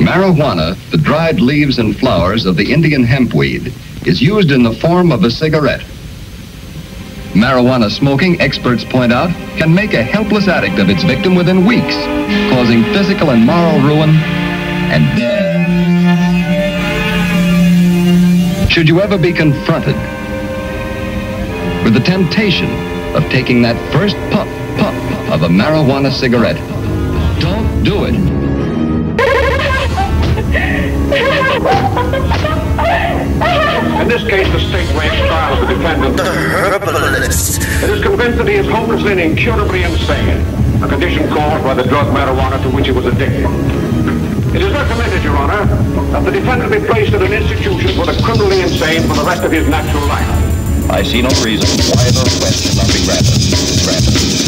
Marijuana, the dried leaves and flowers of the Indian hempweed, is used in the form of a cigarette. Marijuana smoking, experts point out, can make a helpless addict of its victim within weeks, causing physical and moral ruin and death. Should you ever be confronted with the temptation of taking that first puff, puff of a marijuana cigarette, don't do it. In this case, the state waits trial of the defendant. The herbalist. It is convinced that he is hopelessly and incurably insane, a condition caused by the drug marijuana to which he was addicted. It is recommended, Your Honor, that the defendant be placed in an institution for the criminally insane for the rest of his natural life. I see no reason why the request should not be granted. Granted. Granted.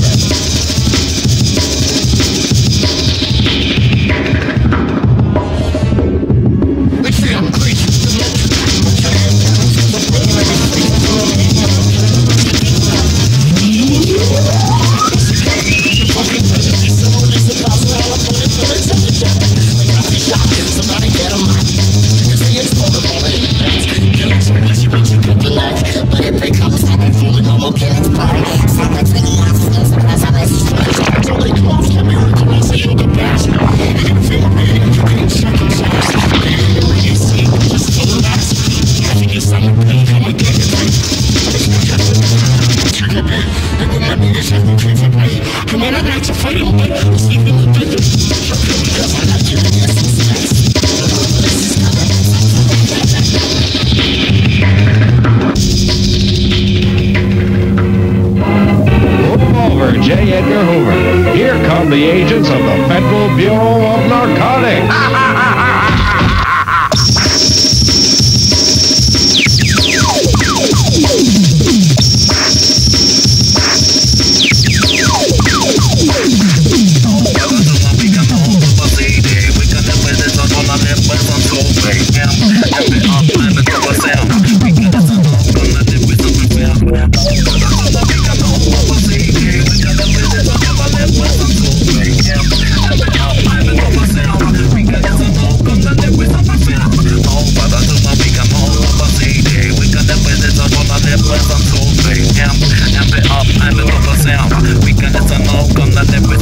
Move over, J. Edgar Hoover. Here come the agents of the Federal Bureau of Narcotics. Everybody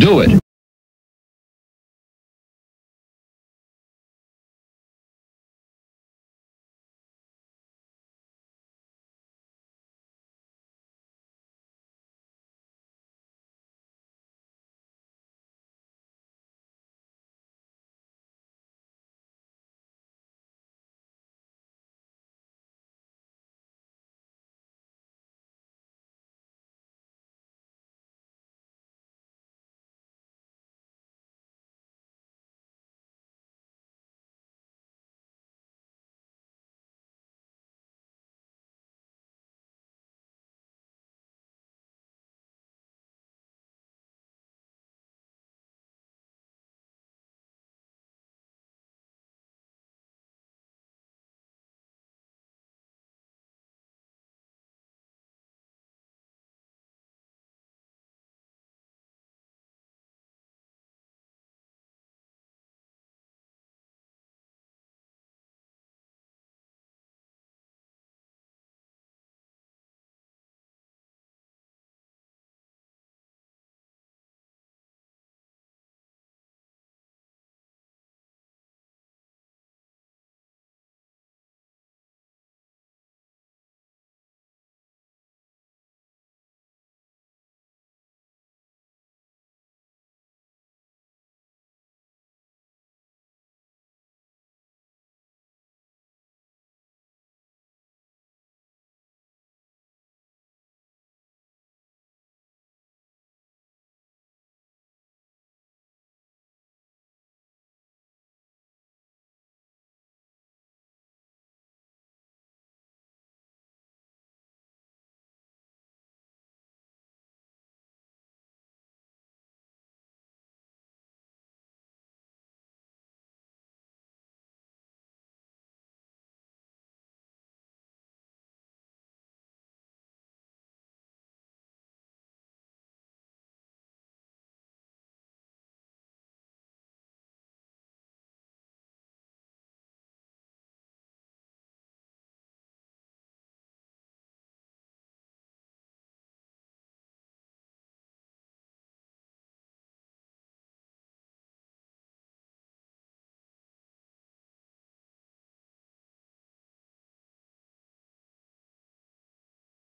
do it.